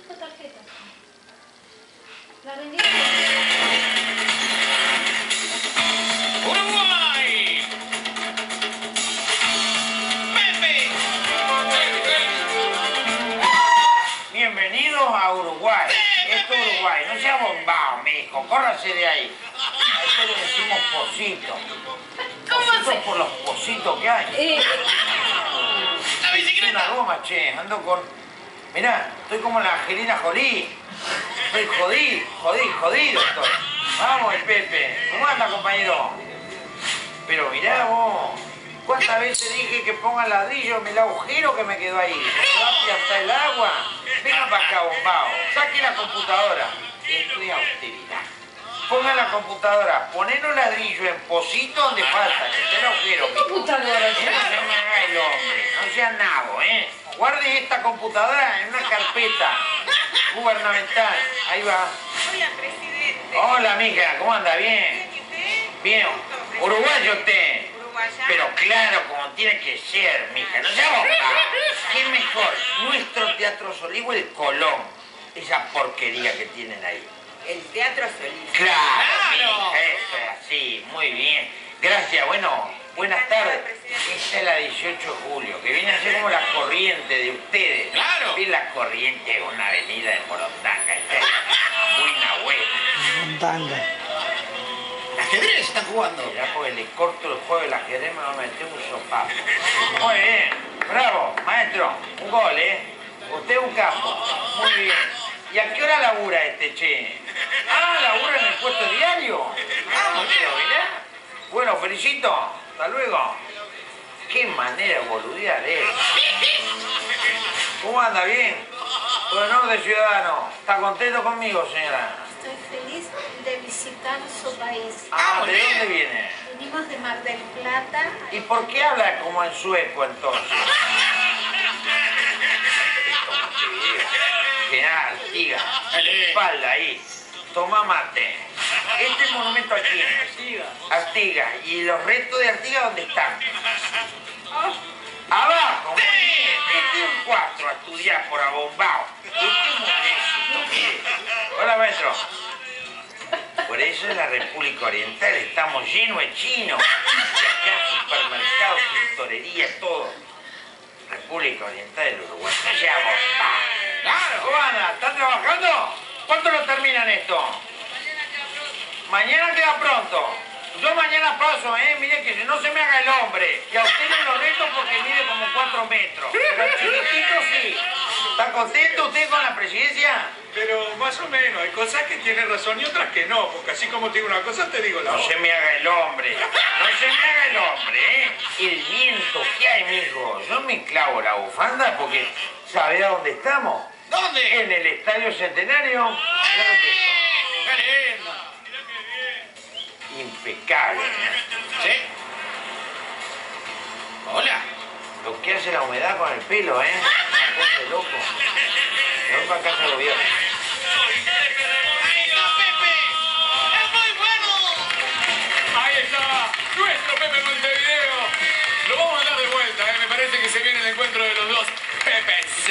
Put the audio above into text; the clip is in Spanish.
cinco tarjetas. La rendí. ¡Uruguay! ¡Pepe! Bienvenidos a Uruguay. Esto es Uruguay. No sea bombao, mijo. Córrase de ahí. A esto le decimos pocito. ¿Cómo Pocito por los pocitos que hay. Eh, ¡La Es una bicicleta! goma, che. Ando con... Mirá, estoy como la Angelina Jolie. Estoy jodido, jodido, jodido estoy. Vamos, el Pepe. ¿Cómo anda, compañero? Pero mirá vos. ¿Cuántas veces dije que ponga ladrillo en el agujero que me quedó ahí? ¿Se va a el agua? Venga para acá, bombao. Saque la computadora. Esto es austeridad. Ponga la computadora, poné los ladrillos en pocito donde falta, que está el agujero. ¿qué computadora? No me haga el hombre, no sea nabo, ¿eh? Guarde esta computadora en una carpeta gubernamental. Ahí va. Hola, presidente. Hola, mija, ¿cómo anda? ¿Bien? Bien. Uruguayo usted. Pero claro, como tiene que ser, mija. No sea bomba. ¿Qué mejor? Nuestro Teatro Solí o el Colón. Esa porquería que tienen ahí. El Teatro Solís. Claro, ¡Claro! mija, eso es así. Muy bien. Gracias, bueno. Esta es la 18 de julio, que viene a ser como la corriente de ustedes. Claro. Vi la corriente de una avenida de Morondanga. Esta es buena, buena. ¿Ajedrez están jugando? Ya porque le corto el juego del ajedrez me va a meter un sopapo. Muy bien, bravo, maestro, un gol, ¿eh? Usted es un capo, muy bien. ¿Y a qué hora labura este che? Ah, labura en el puesto diario. Ah, muy bien, mirá. Bueno, felicito, hasta luego. Qué manera de boludear, ¿eh? ¿Cómo anda? ¿Bien? Bueno, de ciudadano. ¿Está contento conmigo, señora? Estoy feliz de visitar su país. Ah, ¿de dónde viene? Venimos de Mar del Plata. ¿Y por qué habla como en sueco entonces? General, Artigas, Dale. espalda ahí. Toma mate. Este monumento aquí. Artigas. ¿Y los restos de Artigas dónde están? Abajo, muy bien. Este es un cuatro a estudiar por abombao. Hola, maestro. Por eso en la República Oriental estamos llenos de chinos. Y acá supermercados, tintorería, todo. República Oriental del Uruguay. ¡Claro! ¿Cómo anda? ¿Están trabajando? ¿Cuánto lo terminan esto? Mañana queda pronto. Yo mañana paso, ¿eh? Mire que no se me haga el hombre. Y a usted no lo reto porque mide como cuatro sí. ¿Está contento usted con la presidencia? Pero más o menos, hay cosas que tiene razón y otras que no, porque así como te digo una cosa, te digo la No otra. se me haga el hombre. No se me haga el hombre, ¿eh? El viento que hay, mijo. Yo me clavo la bufanda porque ¿sabe a dónde estamos? ¿Dónde? En el Estadio Centenario. Claro que sí. ¡Qué lindo! Impecable. ¿Sí? la humedad con el pelo, ¿eh? Me puse loco. Me voy para casa del gobierno. Pepe Montevideo. Lo vamos a dar de vuelta, ¿eh? me parece que se viene el encuentro de los dos Pepes.